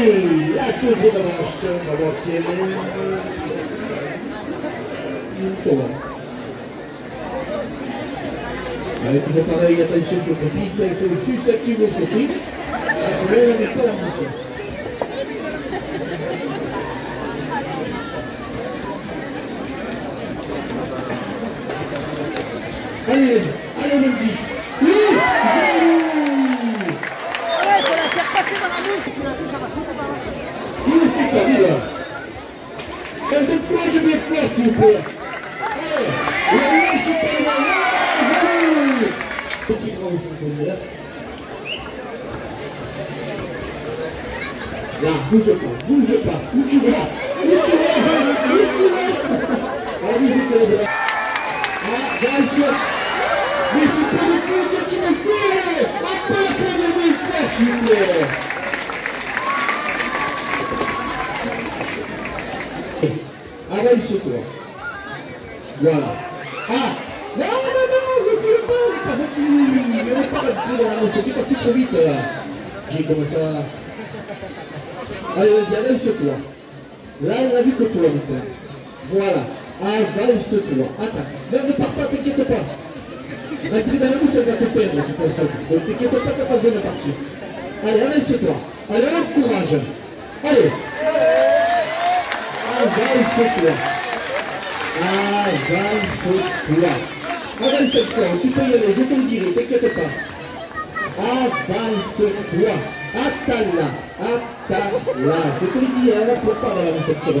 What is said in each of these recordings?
Allez, la Allez, toujours pareil, attention que le piste. Allez, allez, le 10. Oui, joli Ouais, faut la faire passer dans la bouche. Qui est-ce qui t'arrive là Dans cette fois, je vais faire, s'il vous plaît. Petit grand, plaît. Là, bouge pas, bouge pas. Où tu vas? Où tu vas? Où tu vas? Allez, c'est le. Ah, Vincent Mais tu peux le que tu me fais Après la première fois, s'il vous plaît Avance-toi. Voilà. Ah Non, non, non, ne tire pas, pas retenu. Mais on dans la noce, c'est parti trop vite. là. J'ai commencé à... Allez, vas-y, avance-toi. Là, elle n'a vu que toi maintenant. Voilà. Avance-toi. Attends. Non, ne pars pas, t'inquiète pas. Rentrer dans la bouche, elle va te perdre, de toute façon. Donc t'inquiète pas, t'as pas besoin de partir. Allez, avance-toi. Allez, on courage. Allez. Avance-toi. Avance-toi. Avance-toi. Tu peux y aller, je te le dirai, t'inquiète pas. Avance-toi. Attends là. Attends là. Je te le dis, elle trop pas dans la réception.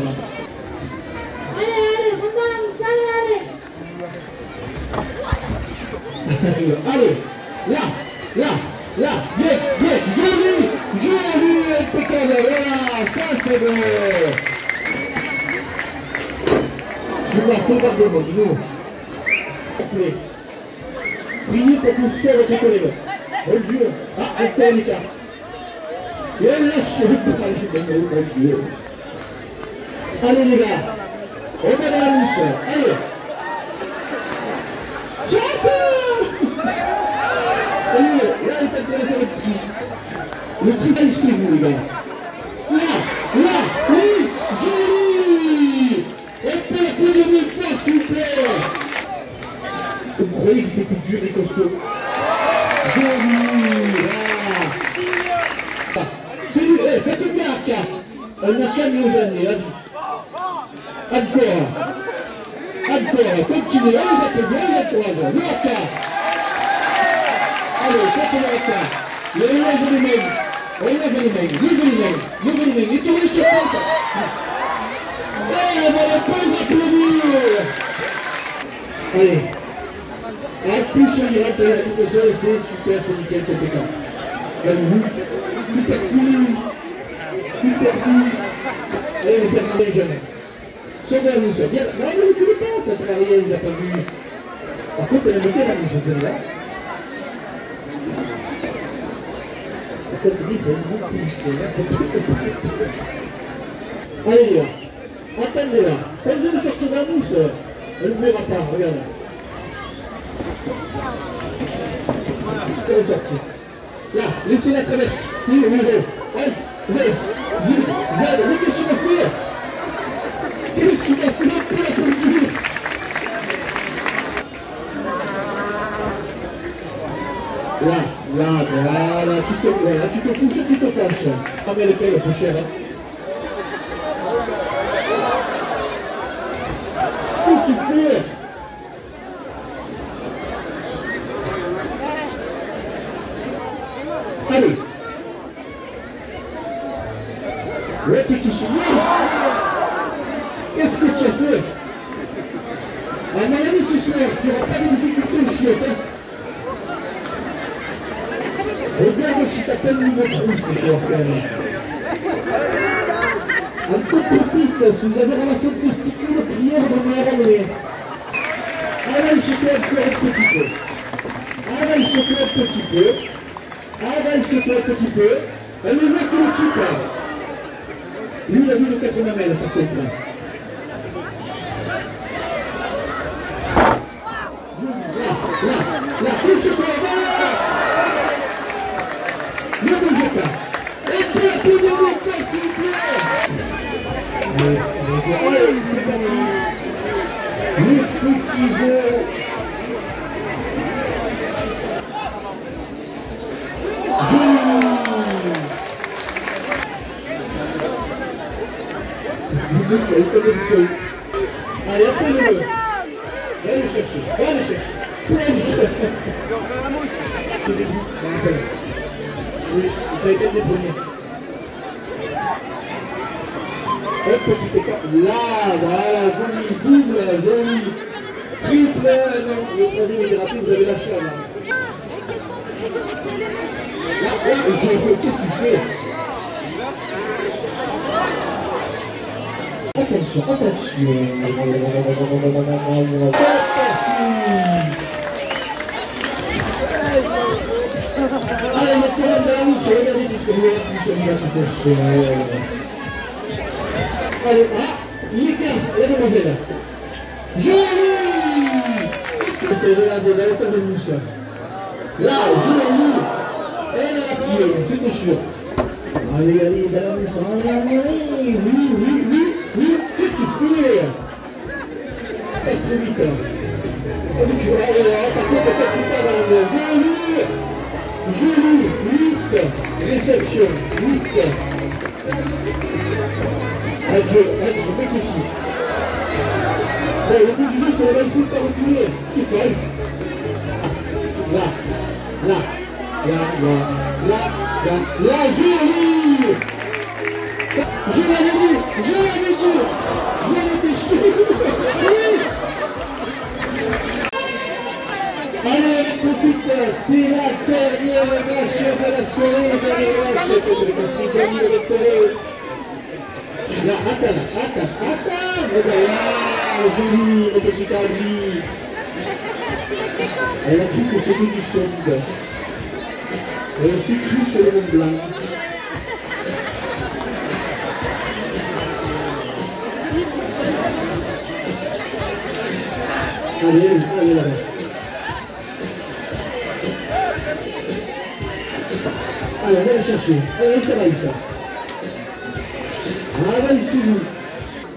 Allez, là, là, là, bien, bien, joli, joli, impeccable, voilà, ça c'est bon. Monde, nous. Priez pour. Bon Dieu. Et lâchez le bras, mon Dieu. Allez les gars, on va dans la mousse, allez. Allez, là, il t'a fait le petit. Le petit, c'est ici, vous, les gars. Là, là, oui, joli Et puis, la première fois, s'il vous plaît Vous croyez que c'était dur et costaud On a qu'à nos années. Encore. Encore, continuez, allez, allez. Le Arca. Allez, le Arca. Le lève les mains. Lève les mains, lève les mains, lève les mains, et tournez sur place Eh, on applaudir Allez Sur les ratés, la toute seule, c'est super, c'est nickel, c'est impeccable. Allez-vous Super cool Super cool Allez, ne perdez jamais Sauvez la mousse, viens, non, ne reculez pas, ça sert rien, il n'a pas vu. Par contre, elle a monté la mousse, celle-là. Allez. Attendez-la. Quand vous allez sortir de la mousse, elle ne verra pas, regarde. Elle est sortie. Là, laissez-la traverser, oui, oui. Un, deux, Z, qu'est-ce faire Qu'est-ce qu'il a fait pour la politique Là, là, voilà, tu te, voilà, tu te couches, tu te caches. Ah le paye plus hein. Allez. Ouais, tu qui Qu'est-ce que tu as fait À mon avis, ce soir, tu n'auras pas de difficultés au chiottes. Hein Regarde si t'as pas niveau trou ce soir, quand même. Un peu de piste, si vous avez ramassé le testicule de prière, va la ramener. Ce toi encore un petit peu. Avale ce toi un petit peu. Avale ce toi un petit peu. Elle ne voit que le type. Lui, il a vu le 80 mètres, par contre. là. Là, là, là, pousse-toi, là Ne bouge pas. Et puis, la première fois, pivot. Joli. Allez, appelez-le. Va le chercher, va le chercher. Va le chercher. Oui, il a été le premier. Un petit écart. Là, voilà, joli, double, joli. Triple, non, le troisième est raté, vous avez. Là, là, je qu'est-ce qu'il fait Attention, attention. C'est parti Allez, maintenant, madame, regardez tout ce que vous avez pu sur l'application. Allez, ah, l'écart, la demoiselle. Joli C'est de la de la hauteur de Moussa. Là, joli Elle a appuyé, c'était sûr. Allez, allez, dans Le jeu, c'est la réussite par reculer. Qui fait Là, là, là, là, là, là, là, joli Je l'avais dit, je l'avais dit Je l'avais dit, oui Allez, la petite, c'est la dernière vache de la soirée, dernière vache de la soirée. Là, attends, attends, attends, regarde joli, le petit Carly. Elle a cru que c'était du sonde. Elle a cru sur le Mont Blanc. Allez, allez là-bas. Allez, va le chercher. Allez, ça va, ça. Ah, va ici, vous.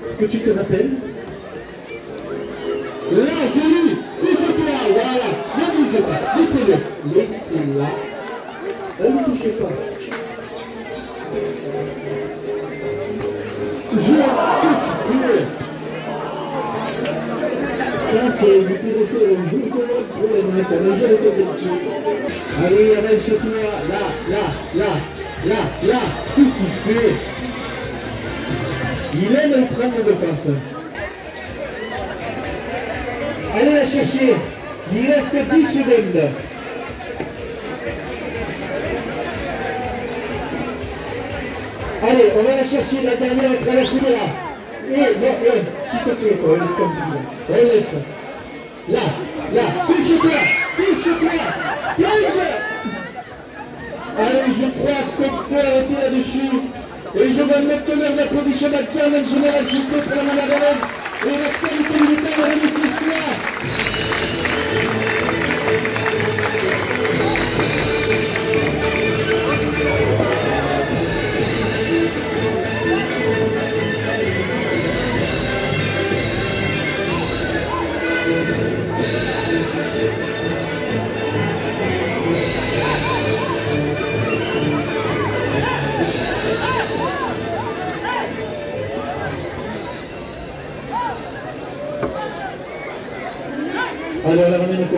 Est-ce que tu te rappelles? Là, joli. Touche-toi, voilà. Ne bougez pas. Laissez-le. Laissez-la. Ne touchez pas. Je que tu. Ça, c'est le pédophile. Un jour de l'autre pour les mecs. N'a jamais été petit. Allez, arrête-toi. Là, là, là, là, là. Qu'est-ce qu'il fait il aime prendre de passe. Allez la chercher. Il reste 10 secondes. Allez, on va la chercher, la dernière traversée là. Et, non, non, s'il te plaît, on laisse comme ça. Laisse. Là, là, touche-toi, touche-toi, plonge Allez, je crois qu'on peut arrêter là-dessus. Et je vais maintenant l'applaudissement d'acteur général s'il vous plaît pour la Madame et la qualité militaire de l'hémicycle. Obrigado.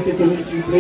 Côté commune, s'il vous